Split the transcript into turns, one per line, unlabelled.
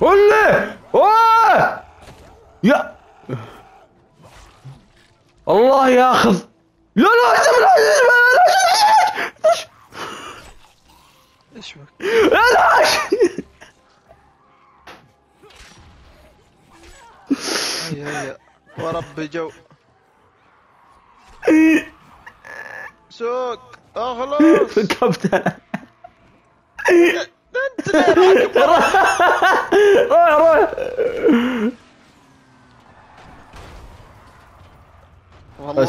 ولا اوه يا الله ياخذ لا لا لا لا
إيش بك؟
لا لا
هيا هيا ورب جو سوق اخلص
كابتن
انت Vamos